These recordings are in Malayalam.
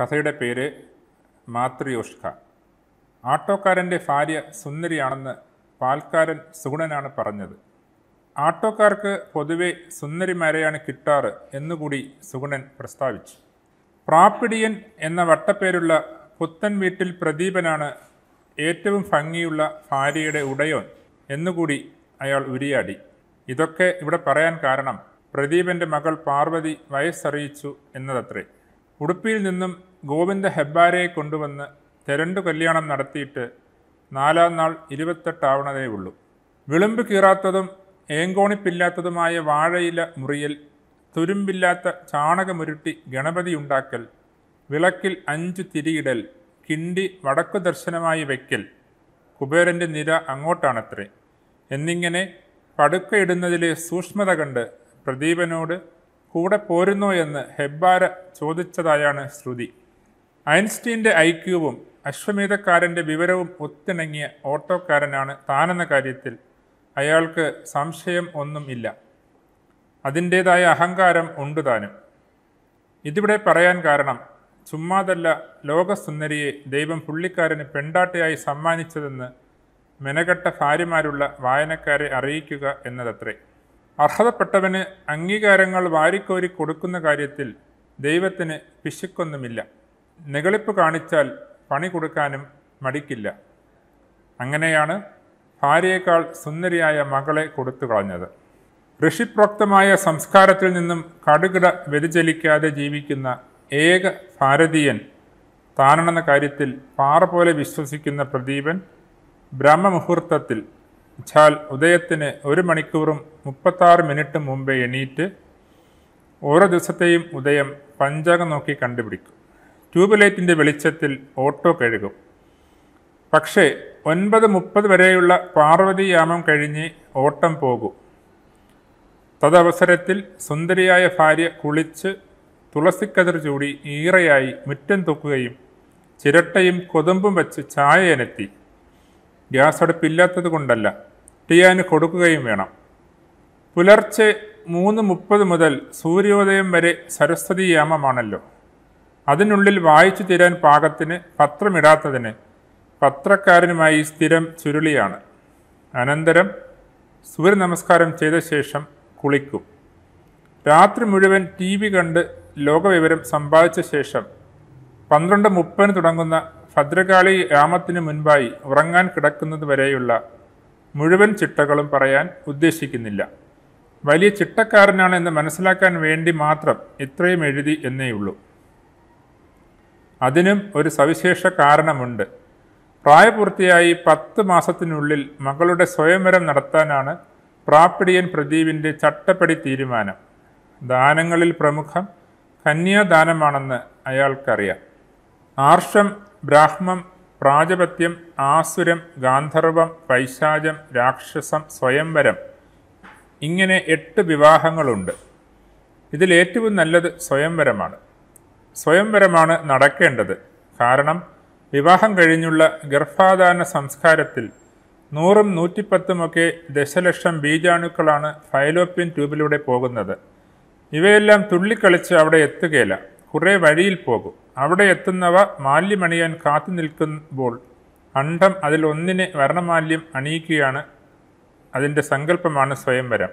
കഥയുടെ പേര് മാതൃയോഷ്ക. ആട്ടോക്കാരന്റെ ഭാര്യ സുന്ദരിയാണെന്ന് പാൽക്കാരൻ സുഗുണനാണ് പറഞ്ഞത്. ആട്ടോക്കാർക്ക് പൊതുവെ സുന്ദരിമാരെയാണ് കിട്ടാറ് എന്നുകൂടി സുഗുണൻ പ്രസ്താവിച്ചു. പ്രാപ്പിടിയൻ എന്ന വട്ടപ്പേരുള്ള പുത്തൻ വീട്ടിൽ പ്രദീപനാണ് ഏറ്റവും ഭംഗിയുള്ള ഭാര്യയുടെ ഉടയോൻ എന്നുകൂടി അയാൾ ഉരിയാടി. ഇതൊക്കെ ഇവിടെ പറയാൻ കാരണം പ്രദീപന്റെ മകൾ പാർവതി വയസ്സറിയിച്ചു എന്നതത്രേ. ഉടുപ്പിയിൽ നിന്നും ഗോവിന്ദ ഹെബ്ബാരയെ കൊണ്ടുവന്ന് തെരണ്ടു കല്യാണം നടത്തിയിട്ട് നാലാം നാൾ ഇരുപത്തെട്ടാവണതേ ഉള്ളൂ വിളുമ്പ് കീറാത്തതും ഏങ്കോണിപ്പില്ലാത്തതുമായ വാഴയില മുറിയൽ തുരുമ്പില്ലാത്ത ചാണകമുരുട്ടി ഗണപതി ഉണ്ടാക്കൽ വിളക്കിൽ അഞ്ചു തിരിയിടൽ കിണ്ടി വടക്കു ദർശനമായി വയ്ക്കൽ കുബേരന്റെ നിര അങ്ങോട്ടാണത്രേ. എന്നിങ്ങനെ പടുക്കയിടുന്നതിലെ സൂക്ഷ്മത കണ്ട് പ്രദീപനോട് കൂടെ പോരുന്നോ എന്ന് ഹെബ്ബാര ചോദിച്ചതായാണ് ശ്രുതി. ഐൻസ്റ്റീന്റെ ഐക്യവും അശ്വമേധക്കാരന്റെ വിവരവും ഒത്തിണങ്ങിയ ഓട്ടോക്കാരനാണ് താനെന്ന കാര്യത്തിൽ അയാൾക്ക് സംശയം ഒന്നും ഇല്ല. അതിന്റേതായ അഹങ്കാരം ഉണ്ട് താനും. ഇതിവിടെ പറയാൻ കാരണം ചുമ്മാതല്ല ലോകസുന്ദരിയെ ദൈവം പുള്ളിക്കാരന് പെണ്ടാട്ടയായി സമ്മാനിച്ചതെന്ന് മെനകെട്ട ഭാര്യമാരുള്ള വായനക്കാരെ അറിയിക്കുക എന്നതത്രേ. അർഹതപ്പെട്ടവന് അംഗീകാരങ്ങൾ വാരിക്കോരി കൊടുക്കുന്ന കാര്യത്തിൽ ദൈവത്തിന് പിശുക്കൊന്നുമില്ല. നെകളിപ്പ് കാണിച്ചാൽ പണി കൊടുക്കാനും മടിക്കില്ല. അങ്ങനെയാണ് ഭാര്യയേക്കാൾ സുന്ദരിയായ മകളെ കൊടുത്തു കളഞ്ഞത്. ഋഷിപ്രോക്തമായ സംസ്കാരത്തിൽ നിന്നും കടുകിട വ്യതിചലിക്കാതെ ജീവിക്കുന്ന ഏക ഭാരതീയൻ താനെന്ന കാര്യത്തിൽ പാറ പോലെ വിശ്വസിക്കുന്ന പ്രദീപൻ ബ്രഹ്മമുഹൂർത്തത്തിൽ ഛാൽ ഉദയത്തിന് ഒരു മണിക്കൂറും മുപ്പത്താറ് മിനിറ്റ് മുമ്പേ എണീറ്റ് ഓരോ ദിവസത്തെയും ഉദയം പഞ്ചാംഗം നോക്കി കണ്ടുപിടിക്കും. ട്യൂബ് ലൈറ്റിന്റെ വെളിച്ചത്തിൽ ഓട്ടോ കഴുകും. പക്ഷേ ഒൻപത് മുപ്പത് വരെയുള്ള പാർവതിയാമം കഴിഞ്ഞ് ഓട്ടം പോകും. തദവസരത്തിൽ സുന്ദരിയായ ഭാര്യ കുളിച്ച് തുളസിക്കതിർ ചൂടി ഈറയായി മുറ്റം തൂക്കുകയും ചിരട്ടയും കൊതുമ്പും വെച്ച് ചായ അനത്തി. ഗ്യാസ് അടുപ്പില്ലാത്തത് കൊണ്ടല്ല ടിയാന് കൊടുക്കുകയും വേണം. പുലർച്ചെ മൂന്ന് മുപ്പത് മുതൽ സൂര്യോദയം വരെ സരസ്വതി യാമമാണല്ലോ. അതിനുള്ളിൽ വായിച്ചു തീരാൻ പാകത്തിന് പത്രമിടാത്തതിന് പത്രക്കാരനുമായി സ്ഥിരം ചുരുളിയാണ്. അനന്തരം സൂര്യ നമസ്കാരം ചെയ്ത ശേഷം കുളിക്കും. രാത്രി മുഴുവൻ ടി വി കണ്ട് ലോകവിവരം സമ്പാദിച്ച ശേഷം പന്ത്രണ്ട് മുപ്പതിന് തുടങ്ങുന്ന ഭദ്രകാളി രാമത്തിന് മുൻപായി ഉറങ്ങാൻ കിടക്കുന്നത് വരെയുള്ള മുഴുവൻ ചിട്ടകളും പറയാൻ ഉദ്ദേശിക്കുന്നില്ല. വലിയ ചിട്ടക്കാരനാണ് എന്ന് മനസ്സിലാക്കാൻ വേണ്ടി മാത്രം ഇത്രയും എഴുതി എന്നേയുള്ളൂ. അതിനും ഒരു സവിശേഷ കാരണമുണ്ട്. പ്രായപൂർത്തിയായി പത്ത് മാസത്തിനുള്ളിൽ മകളുടെ സ്വയംവരം നടത്താനാണ് പ്രാപ്പിടിയൻ പ്രദീപിന്റെ ചട്ടപ്പടി തീരുമാനം. ദാനങ്ങളിൽ പ്രമുഖം കന്യാദാനമാണെന്ന് അയാൾക്കറിയാം. ആർഷം ബ്രാഹ്മം പ്രാജപത്യം ആസുരം ഗാന്ധർവം പൈശാചം രാക്ഷസം സ്വയംവരം ഇങ്ങനെ എട്ട് വിവാഹങ്ങളുണ്ട്. ഇതിലേറ്റവും നല്ലത് സ്വയംവരമാണ്. സ്വയംവരമാണ് നടക്കേണ്ടത്. കാരണം വിവാഹം കഴിഞ്ഞുള്ള ഗർഭാധാന സംസ്കാരത്തിൽ നൂറും നൂറ്റിപ്പത്തുമൊക്കെ ദശലക്ഷം ബീജാണുക്കളാണ് ഫൈലോപ്യൻ ട്യൂബിലൂടെ പോകുന്നത്. ഇവയെല്ലാം തുള്ളിക്കളിച്ച് അവിടെ എത്തുകയില്ല. കുറേ വഴിയിൽ പോകും. അവിടെ എത്തുന്നവ മാല്യമണിയാൻ കാത്തു നിൽക്കുമ്പോൾ അണ്ടം അതിൽ ഒന്നിനെ വർണമാല്യം അണിയിക്കുകയാണ് അതിന്റെ സങ്കല്പമാണ് സ്വയംവരം.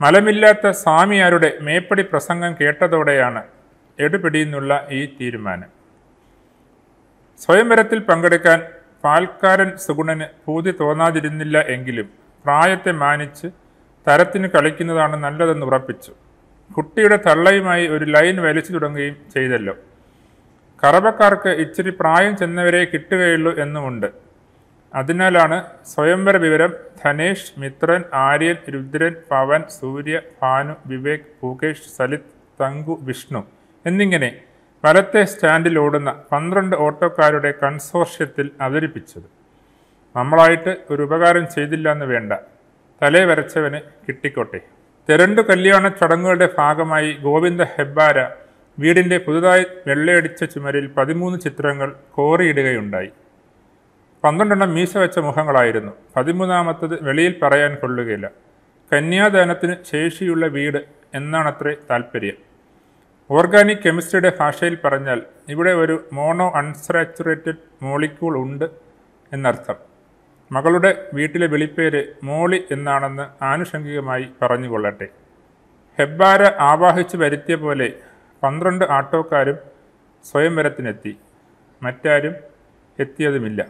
മലമില്ലാത്ത സ്വാമിയാരുടെ മേപ്പടി പ്രസംഗം കേട്ടതോടെയാണ് എടുപിടിയെന്നുള്ള ഈ തീരുമാനം. സ്വയംവരത്തിൽ പങ്കെടുക്കാൻ പാൽക്കാരൻ സുഗുണന് പൂതി തോന്നാതിരുന്നില്ല എങ്കിലും പ്രായത്തെ മാനിച്ച് തരത്തിന് കളിക്കുന്നതാണ് നല്ലതെന്ന് ഉറപ്പിച്ചു. കുട്ടിയുടെ തള്ളയുമായി ഒരു ലൈൻ വലിച്ചു തുടങ്ങുകയും ചെയ്തല്ലോ. കറവക്കാർക്ക് ഇച്ചിരി പ്രായം ചെന്നവരെ കിട്ടുകയുള്ളൂ എന്നുമുണ്ട്. അതിനാലാണ് സ്വയംവര വിവരം ധനേഷ് മിത്രൻ ആര്യൻ രുദ്രൻ പവൻ സൂര്യ ഭാനു വിവേക് ഭൂകേഷ് സലിത് തങ്കു വിഷ്ണു എന്നിങ്ങനെ വലത്തെ സ്റ്റാൻഡിൽ ഓടുന്ന പന്ത്രണ്ട് ഓട്ടോക്കാരുടെ കൺസോർഷ്യത്തിൽ അവതരിപ്പിച്ചത്. നമ്മളായിട്ട് ഒരു ഉപകാരം ചെയ്തില്ല എന്ന് വേണ്ട. തലേ വരച്ചവന് കിട്ടിക്കോട്ടെ. തെരണ്ടു കല്യാണ ചടങ്ങുകളുടെ ഭാഗമായി ഗോവിന്ദ ഹെബ്ബാര വീടിന്റെ പുതുതായി വെള്ളയടിച്ച ചുമരിൽ പതിമൂന്ന് ചിത്രങ്ങൾ കോറിയിടുകയുണ്ടായി. പന്ത്രണ്ടെണ്ണം മീശ വെച്ച മുഖങ്ങളായിരുന്നു. പതിമൂന്നാമത്തത് വെളിയിൽ പറയാൻ കൊള്ളുകയില്ല. കന്യാദാനത്തിന് ശേഷിയുള്ള വീട് എന്നാണത്രേ താല്പര്യം ഓർഗാനിക് കെമിസ്ട്രിയുടെ ഭാഷയിൽ പറഞ്ഞാൽ ഇവിടെ ഒരു മോണോ അൺസാച്ചുറേറ്റഡ് മോളിക്യൂൾ ഉണ്ട് എന്നർത്ഥം. മകളുടെ വീട്ടിലെ വിളിപ്പേര് മോളി എന്നാണെന്ന് ആനുഷംഗികമായി പറഞ്ഞുകൊള്ളട്ടെ. ഹെബ്ബാര ആവാഹിച്ചു വരുത്തിയ പോലെ പന്ത്രണ്ട് ആട്ടോക്കാരും സ്വയംവരത്തിനെത്തി മറ്റാരും എത്തിയതുമില്ല.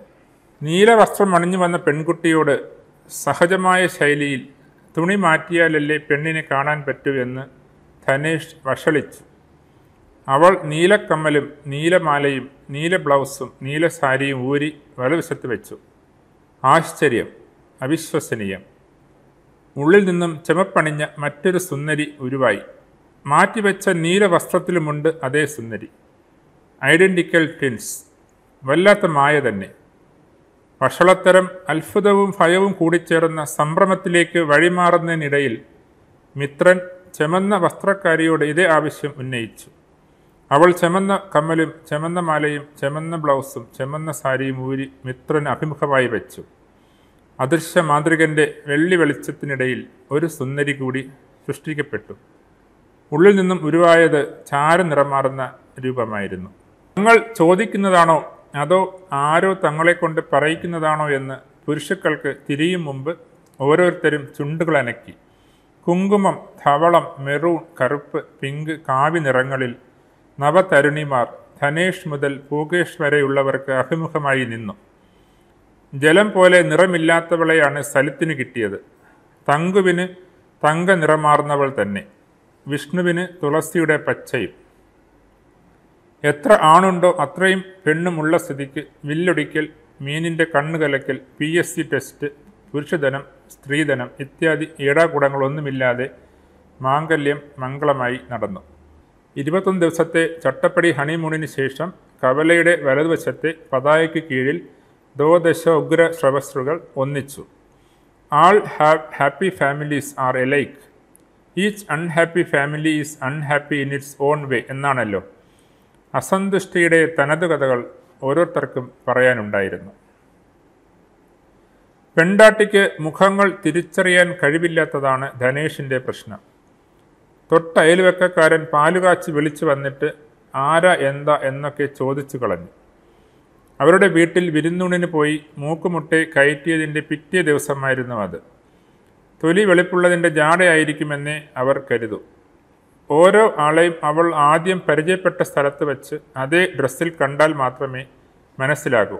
നീല വസ്ത്രം അണിഞ്ഞു വന്ന പെൺകുട്ടിയോട് സഹജമായ ശൈലിയിൽ തുണി മാറ്റിയാലല്ലേ പെണ്ണിനെ കാണാൻ പറ്റൂ എന്ന് ധനേഷ് വഷളിച്ചു. അവൾ നീലക്കമ്മലും നീലമാലയും നീല ബ്ലൗസും നീല സാരിയും ഊരി വലവശത്ത് വെച്ചു. ആശ്ചര്യം അവിശ്വസനീയം. ഉള്ളിൽ നിന്നും ചെമപ്പണിഞ്ഞ മറ്റൊരു സുന്ദരി ഉരുവായി. മാറ്റിവെച്ച നീല വസ്ത്രത്തിലുമുണ്ട് അതേ സുന്ദരി. Identical twins. വല്ലാത്ത മായ തന്നെ. വഷളത്തരം അത്ഭുതവും ഭയവും കൂടിച്ചേർന്ന സംഭ്രമത്തിലേക്ക് വഴിമാറുന്നതിനിടയിൽ മിത്രൻ ചെമന്ന വസ്ത്രക്കാരിയോട് ഇതേ ആവശ്യം ഉന്നയിച്ചു. അവൾ ചെമന്ന കമ്മലും ചെമന്ന മാലയും ചെമന്ന ബ്ലൗസും ചെമന്ന സാരിയും ഊരി മിത്രന് അഭിമുഖമായി വെച്ചു. അദൃശ്യ മാന്ത്രികന്റെ വെള്ളി വെളിച്ചത്തിനിടയിൽ ഒരു സുന്ദരി കൂടി സൃഷ്ടിക്കപ്പെട്ടു. ഉള്ളിൽ നിന്നും ഉരുവായത് ചാര നിറമാറുന്ന രൂപമായിരുന്നു. തങ്ങൾ ചോദിക്കുന്നതാണോ അതോ ആരോ തങ്ങളെ കൊണ്ട് പറയിക്കുന്നതാണോ എന്ന് പുരുഷക്കൾക്ക് തിരിയും മുമ്പ് ഓരോരുത്തരും ചുണ്ടുകൾ അനക്കി. കുങ്കുമം ധവളം മെറൂൺ കറുപ്പ് പിങ്ക് കാവി നിറങ്ങളിൽ നവതരുണിമാർ ധനേഷ് മുതൽ പൂകേഷ് വരെയുള്ളവർക്ക് അഭിമുഖമായി നിന്നു. ജലം പോലെ നിറമില്ലാത്തവളെയാണ് സ്ഥലത്തിന് കിട്ടിയത്. തങ്കുവിന് തങ്ക നിറമാർന്നവൾ തന്നെ. വിഷ്ണുവിന് തുളസിയുടെ പച്ചയും. എത്ര ആണുണ്ടോ അത്രയും പെണ്ണുമുള്ള സ്ഥിതിക്ക് വില്ലൊടിക്കൽ മീനിന്റെ കണ്ണുകലക്കൽ പി എസ് സി ടെസ്റ്റ് പുരുഷധനം സ്ത്രീധനം ഇത്യാദി ഏടാകുടങ്ങളൊന്നുമില്ലാതെ മാംഗല്യം മംഗളമായി നടന്നു. ഇരുപത്തൊന്ന് ദിവസത്തെ ചട്ടപ്പടി ഹണിമൂണിന് ശേഷം കവലയുടെ വലതുവശത്തെ പതായയ്ക്ക് കീഴിൽ ദോദശ ഉഗ്ര ശ്രവസ്രുകൾ ഒന്നിച്ചു. All have happy families are alike each unhappy family is unhappy in its own way എന്നാണല്ലോ. അസന്തുഷ്ടിയുടെ തനതു കഥകൾ ഓരോരുത്തർക്കും പറയാനുണ്ടായിരുന്നു. പെണ്ടാട്ടിക്ക് മുഖങ്ങൾ തിരിച്ചറിയാൻ കഴിവില്ലാത്തതാണ് ധനേഷിന്റെ പ്രശ്നം. തൊട്ടയൽവക്കക്കാരൻ പാലുകാച്ചി വിളിച്ചു വന്നിട്ട് ആരാ എന്താ? എന്നൊക്കെ ചോദിച്ചു കളഞ്ഞു. അവരുടെ വീട്ടിൽ വിരുന്നൂണിന് പോയി മൂക്കുമുട്ടെ കയറ്റിയതിന്റെ പിറ്റേ ദിവസമായിരുന്നു അത്. തൊലി വെളുപ്പുള്ളതിന്റെ ജാടയായിരിക്കുമെന്നേ അവർ കരുതു. ഓരോ ആളെയും അവൾ ആദ്യം പരിചയപ്പെട്ട സ്ഥലത്ത് വച്ച് അതേ ഡ്രസ്സിൽ കണ്ടാൽ മാത്രമേ മനസ്സിലാകൂ.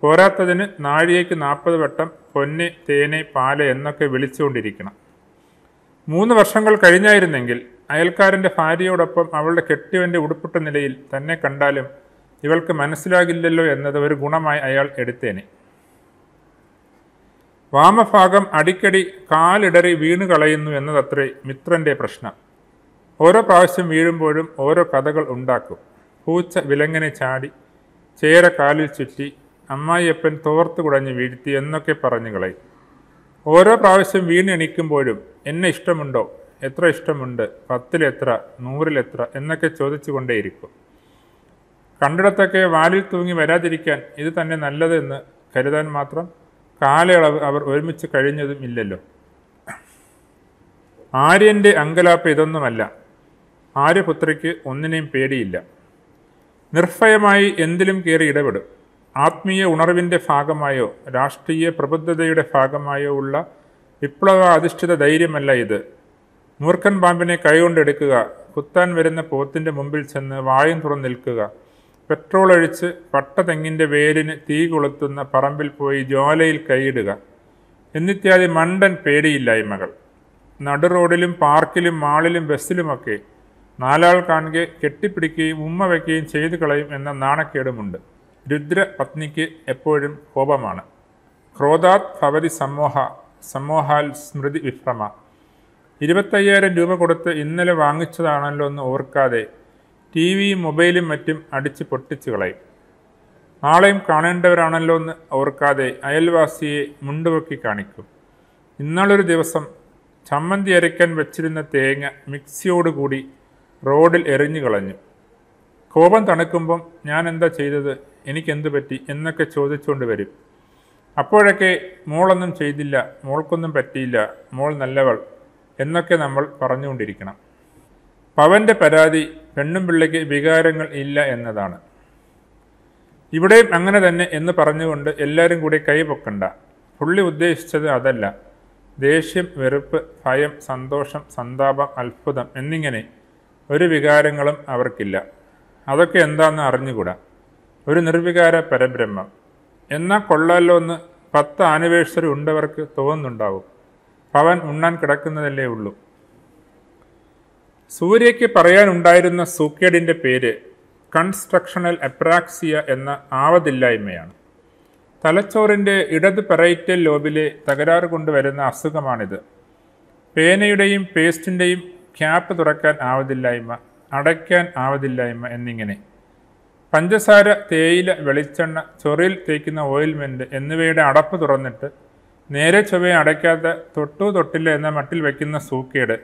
പോരാത്തതിന് നാഴികയ്ക്ക് നാൽപ്പത് വട്ടം പൊന്നെ തേനെ പാൽ എന്നൊക്കെ വിളിച്ചുകൊണ്ടിരിക്കണം. മൂന്ന് വർഷങ്ങൾ കഴിഞ്ഞായിരുന്നെങ്കിൽ അയൽക്കാരന്റെ ഭാര്യയോടൊപ്പം അവളുടെ കെട്ടിവന്റെ ഉടുപ്പിട്ട നിലയിൽ തന്നെ കണ്ടാലും ഇവൾക്ക് മനസ്സിലാകില്ലല്ലോ എന്നത് ഒരു ഗുണമായി അയാൾ എടുത്തേനെ. വാമഭാഗം അടിക്കടി കാലിടറി വീണ് കളയുന്നു എന്നതത്രേ മിത്രന്റെ പ്രശ്നം. ഓരോ പ്രാവശ്യം വീഴുമ്പോഴും ഓരോ കഥകൾ ഉണ്ടാക്കും. പൂച്ച വിലങ്ങനെ ചാടി ചേര കാലിൽ ചുറ്റി അമ്മായിയപ്പൻ തോർത്ത് കുടഞ്ഞ് വീഴ്ത്തി എന്നൊക്കെ പറഞ്ഞു കളയും. ഓരോ പ്രാവശ്യം വീണെണിക്കുമ്പോഴും എന്നെ ഇഷ്ടമുണ്ടോ? എത്ര ഇഷ്ടമുണ്ട്? പത്തിലെത്ര നൂറിലെത്ര എന്നൊക്കെ ചോദിച്ചുകൊണ്ടേയിരിക്കും. കണ്ടിടത്തൊക്കെ വാലിൽ തൂങ്ങി വരാതിരിക്കാൻ ഇത് തന്നെ നല്ലതെന്ന് കരുതാൻ മാത്രം കാലയളവ് അവർ ഒരുമിച്ച് കഴിഞ്ഞതും ഇല്ലല്ലോ. ആര്യന്റെ അങ്കലാപ്പ് ഇതൊന്നുമല്ല. ആര്യപുത്രിക്ക് ഒന്നിനെയും പേടിയില്ല. നിർഭയമായി എന്തിലും കയറി ഇടപെടും. ആത്മീയ ഉണർവിന്റെ ഭാഗമായോ രാഷ്ട്രീയ പ്രബുദ്ധതയുടെ ഭാഗമായോ ഉള്ള വിപ്ലവാധിഷ്ഠിത ധൈര്യമല്ല ഇത്. മൂർഖൻ പാമ്പിനെ കൈകൊണ്ടെടുക്കുക കുത്താൻ വരുന്ന പോത്തിന്റെ മുമ്പിൽ ചെന്ന് വായും തുറന്നു നിൽക്കുക. പെട്രോൾ ഒഴിച്ച് പട്ട തെങ്ങിന്റെ വേരിന് തീ കൊളുത്തുന്ന പറമ്പിൽ പോയി ജ്വാലയിൽ കൈയിടുക. എന്നിത്യാദി മണ്ടൻ പേടിയില്ലായ്മകൾ. നടു റോഡിലും പാർക്കിലും മാളിലും ബസ്സിലുമൊക്കെ നാലാൾ കാണുക കെട്ടിപ്പിടിക്കുകയും ഉമ്മ വയ്ക്കുകയും ചെയ്തു കളയും എന്ന നാണക്കേടുമുണ്ട്. രുദ്ര പത്നിക്ക് എപ്പോഴും കോപമാണ്. ക്രോധാത് ഭവതി സമോഹ സമോഹാൽ സ്മൃതി വിഭ്രമ. ഇരുപത്തയ്യായിരം രൂപ കൊടുത്ത് ഇന്നലെ വാങ്ങിച്ചതാണല്ലോ എന്ന് ഓർക്കാതെ ടി വിയും മൊബൈലും മറ്റും അടിച്ച് പൊട്ടിച്ചു കളയും. നാളെയും കാണേണ്ടവരാണല്ലോ എന്ന് ഓർക്കാതെ അയൽവാസിയെ മുണ്ടുപൊക്കി കാണിക്കും. ഇന്നാളൊരു ദിവസം ചമ്മന്തി അരയ്ക്കാൻ വെച്ചിരുന്ന തേങ്ങ മിക്സിയോടുകൂടി റോഡിൽ എറിഞ്ഞു കളഞ്ഞു. കോപം തണുക്കുമ്പം ഞാൻ എന്താ ചെയ്തത്? എനിക്കെന്ത് പറ്റി? എന്നൊക്കെ ചോദിച്ചുകൊണ്ട് വരും. അപ്പോഴൊക്കെ മോളൊന്നും ചെയ്തില്ല മോൾക്കൊന്നും പറ്റിയില്ല മോൾ നല്ലവൾ എന്നൊക്കെ നമ്മൾ പറഞ്ഞുകൊണ്ടിരിക്കണം. പവന്റെ പരാതി പെണ്ണും പിള്ളയ്ക്ക് വികാരങ്ങൾ ഇല്ല എന്നതാണ്. ഇവിടെയും അങ്ങനെ തന്നെ എന്ന് പറഞ്ഞുകൊണ്ട് എല്ലാവരും കൂടി കൈപൊക്കണ്ട പുള്ളി ഉദ്ദേശിച്ചത് അതല്ല. ദേഷ്യം വെറുപ്പ് ഭയം സന്തോഷം സന്താപം അത്ഭുതം എന്നിങ്ങനെ ഒരു വികാരങ്ങളും അവർക്കില്ല. അതൊക്കെ എന്താണെന്ന് അറിഞ്ഞുകൂടാ. ഒരു നിർവികാര പരബ്രഹ്മം. എന്നാൽ കൊള്ളാലോ എന്ന് പത്ത് ആനിവേഴ്സറി ഉണ്ടവർക്ക് തോന്നുന്നുണ്ടാവും. പവൻ ഉണ്ണാൻ കിടക്കുന്നതല്ലേ ഉള്ളൂ. സൂര്യയ്ക്ക് പറയാനുണ്ടായിരുന്ന സൂക്കേടിന്റെ പേര് കൺസ്ട്രക്ഷണൽ അപ്രാക്സിയ എന്ന ആവതില്ലായ്മയാണ്. തലച്ചോറിന്റെ ഇടത് പെറൈറ്റൽ ലോബിലെ തകരാറ് കൊണ്ടുവരുന്ന അസുഖമാണിത്. പേനയുടെയും പേസ്റ്റിന്റെയും ക്യാപ്പ് തുറക്കാൻ ആവതില്ലായ്മ. അടയ്ക്കാൻ ആവതില്ലായ്മ എന്നിങ്ങനെ. പഞ്ചസാര തേയില വെളിച്ചെണ്ണ ചൊറിയിൽ തേക്കുന്ന ഓയിൽമെന്റ് എന്നിവയുടെ അടപ്പ് തുറന്നിട്ട് നേരെ ചൊവ്വയെ അടയ്ക്കാത്ത തൊട്ടു തൊട്ടില്ല എന്ന മട്ടിൽ വയ്ക്കുന്ന സൂക്കേട്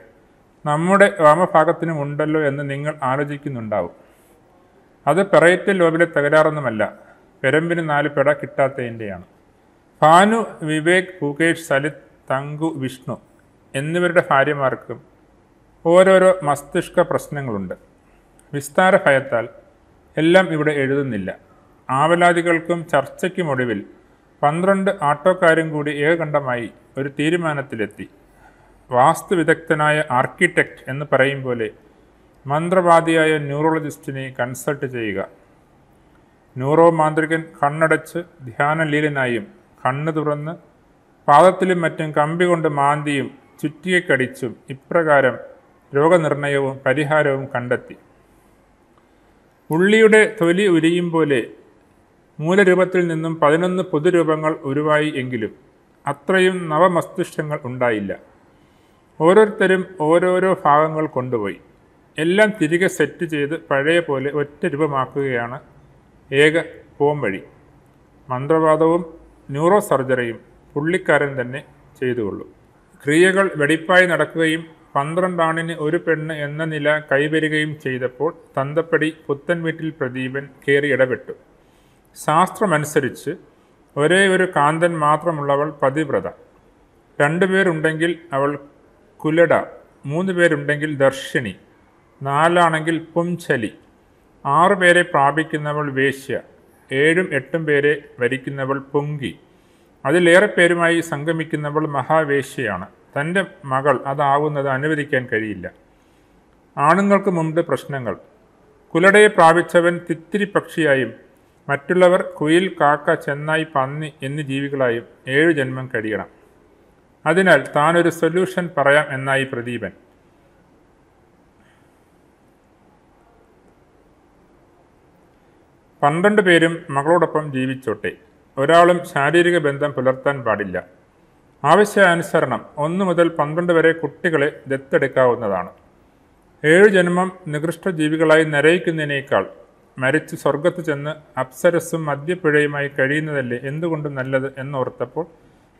നമ്മുടെ വാമഭാഗത്തിനും ഉണ്ടല്ലോ എന്ന് നിങ്ങൾ ആലോചിക്കുന്നുണ്ടാവും. അത് പെറയറ്റൽ ലോബിലെ തകരാറൊന്നുമല്ല. പെരമ്പിന് നാല് പെട കിട്ടാത്തതിന്റെയാണ് ഭാനു വിവേക് ഭൂകേഷ് സലിത് തങ്കു വിഷ്ണു എന്നിവരുടെ ഭാര്യമാർക്കും ഓരോരോ മസ്തിഷ്ക പ്രശ്നങ്ങളുണ്ട്. വിസ്താര ഭയത്താൽ എല്ലാം ഇവിടെ എഴുതുന്നില്ല. ആവലാദികൾക്കും ചർച്ചയ്ക്കുമൊടുവിൽ പന്ത്രണ്ട് ആട്ടോക്കാരും കൂടി ഏകകണ്ഠമായി ഒരു തീരുമാനത്തിലെത്തി. വാസ്തുവിദഗ്ധനായ ആർക്കിടെക്റ്റ് എന്ന് പറയും പോലെ മന്ത്രവാദിയായ ന്യൂറോളജിസ്റ്റിനെ കൺസൾട്ട് ചെയ്യുക. ന്യൂറോ മാന്ത്രികൻ കണ്ണടച്ച് ധ്യാനലീലനായും കണ്ണ് തുറന്ന് പാദത്തിലും മറ്റും കമ്പി കൊണ്ട് മാന്തിയും ചുറ്റിയെ കടിച്ചും ഇപ്രകാരം രോഗനിർണയവും പരിഹാരവും കണ്ടെത്തി. ഉള്ളിയുടെ തൊലി ഉരിയും പോലെ മൂലരൂപത്തിൽ നിന്നും പതിനൊന്ന് പൊതുരൂപങ്ങൾ ഉരുവായി എങ്കിലും അത്രയും നവമസ്തിഷ്കങ്ങൾ ഉണ്ടായില്ല. ഓരോരുത്തരും ഓരോരോ ഭാഗങ്ങൾ കൊണ്ടുപോയി. എല്ലാം തിരികെ സെറ്റ് ചെയ്ത് പഴയ പോലെ ഒറ്റ രൂപമാക്കുകയാണ് ഏക പോംവഴി മന്ത്രവാദവും ന്യൂറോ സർജറിയും പുള്ളിക്കാരൻ തന്നെ ചെയ്തുകൊള്ളും. ക്രിയകൾ വെടിപ്പായി നടക്കുകയും പന്ത്രണ്ടാണിന് ഒരു പെണ്ണ് എന്ന നില കൈവരികയും ചെയ്തപ്പോൾ തന്തപ്പടി പുത്തൻ വീട്ടിൽ പ്രദീപൻ കയറി ഇടപെട്ടു. ശാസ്ത്രമനുസരിച്ച് ഒരേ ഒരു കാന്തൻ മാത്രമുള്ളവൾ പതിവ്രത. രണ്ടുപേരുണ്ടെങ്കിൽ അവൾ കുലട മൂന്ന് പേരുണ്ടെങ്കിൽ ദർശിനി നാലാണെങ്കിൽ പുംചലി. ആറ് പേരെ പ്രാപിക്കുന്നവൾ വേശ്യ ഏഴും എട്ടും പേരെ വരിക്കുന്നവൾ പൊങ്കി. അതിലേറെ പേരുമായി സംഗമിക്കുന്നവൾ മഹാവേശ്യയാണ്. തന്റെ മകൾ അതാവുന്നത് അനുവദിക്കാൻ കഴിയില്ല. ആണുങ്ങൾക്ക് മുമ്പ് പ്രശ്നങ്ങൾ. കുലടയെ പ്രാപിച്ചവൻ തിത്തിരി പക്ഷിയായും മറ്റുള്ളവർ കുയിൽ കാക്ക ചെന്നായി പന്നി എന്നീ ജീവികളായും ഏഴു ജന്മം കഴിയണം. അതിനാൽ താനൊരു സൊല്യൂഷൻ പറയാം എന്നായി പ്രദീപൻ. പന്ത്രണ്ട് പേരും മകളോടൊപ്പം ജീവിച്ചോട്ടെ. ഒരാളും ശാരീരിക ബന്ധം പുലർത്താൻ പാടില്ല. ആവശ്യാനുസരണം ഒന്ന് മുതൽ പന്ത്രണ്ട് വരെ കുട്ടികളെ ദത്തെടുക്കാവുന്നതാണ്. ഏഴ് ജന്മം നികൃഷ്ട ജീവികളായി നരയിക്കുന്നതിനേക്കാൾ മരിച്ച് സ്വർഗത്ത് ചെന്ന് അപ്സരസും മദ്യപ്പിഴയുമായി കഴിയുന്നതല്ലേ എന്തുകൊണ്ടും നല്ലത് എന്നോർത്തപ്പോൾ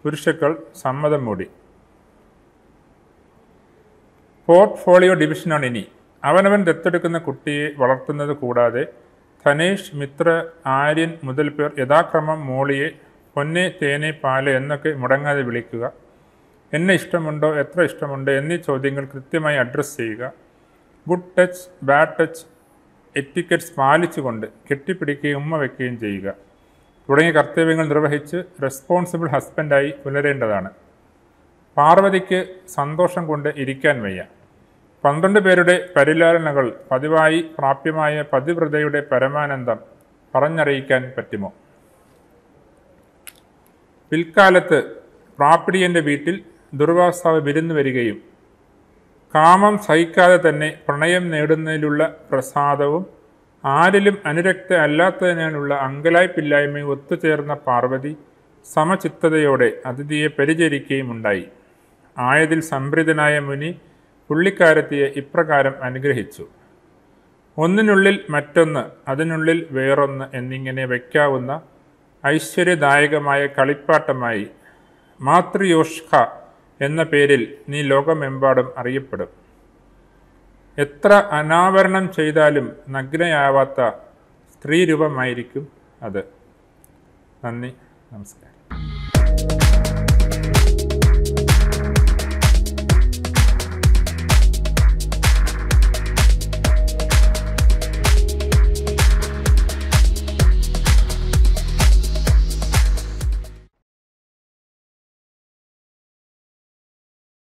പുരുഷക്കൾ സമ്മതം മൂടി. പോർട്ട്ഫോളിയോ ഡിവിഷനാണ് ഇനി. അവനവൻ ദത്തെടുക്കുന്ന കുട്ടിയെ വളർത്തുന്നത് കൂടാതെ ധനേഷ് മിത്ര ആര്യൻ മുതൽ പേർ യഥാക്രമം മോളിയെ പൊന്നെ തേന് പാൽ എന്നൊക്കെ മുടങ്ങാതെ വിളിക്കുക. എന്നെ ഇഷ്ടമുണ്ടോ എത്ര ഇഷ്ടമുണ്ട് എന്നീ ചോദ്യങ്ങൾ കൃത്യമായി അഡ്രസ്സ് ചെയ്യുക. Good touch bad touch etiquettes പാലിച്ചുകൊണ്ട് കെട്ടിപ്പിടിക്കുകയും ഉമ്മ വയ്ക്കുകയും ചെയ്യുക. തുടങ്ങിയ കർത്തവ്യങ്ങൾ നിർവഹിച്ച് റെസ്പോൺസിബിൾ ഹസ്ബൻഡായി പുലരേണ്ടതാണ്. പാർവതിക്ക് സന്തോഷം കൊണ്ട് ഇരിക്കാൻ വയ്യ. പന്ത്രണ്ട് പേരുടെ പരിലാലനകൾ പതിവായി പ്രാപ്യമായ പതിവ്രതയുടെ പരമാനന്ദം പറഞ്ഞറിയിക്കാൻ പറ്റുമോ? പിൽക്കാലത്ത് പ്രാപ്പിടിയന്റെ വീട്ടിൽ ദുർവാസാവ് വിരുന്നു വരികയും കാമം സഹിക്കാതെ തന്നെ പ്രണയം നേടുന്നതിലുള്ള പ്രസാദവും ആരിലും അനുരക്ത അല്ലാത്തതിനുള്ള അങ്കലായ്പില്ലായ്മയും ഒത്തുചേർന്ന പാർവതി സമചിത്തതയോടെ അതിഥിയെ പരിചരിക്കുകയും ഉണ്ടായി ആയതിൽ സംപ്രീതനായ മുനി പുള്ളിക്കാരത്തിയെ ഇപ്രകാരം അനുഗ്രഹിച്ചു. ഒന്നിനുള്ളിൽ മറ്റൊന്ന് അതിനുള്ളിൽ വേറൊന്ന് എന്നിങ്ങനെ വയ്ക്കാവുന്ന ഐശ്വര്യദായകമായ കളിപ്പാട്ടമായി മാതൃയോഷ്ക എന്ന പേരിൽ നീ ലോകമെമ്പാടും അറിയപ്പെടും. എത്ര അനാവരണം ചെയ്താലും നഗ്നയാവാത്ത സ്ത്രീരൂപമായിരിക്കും അത്. നന്ദി നമസ്കാരം.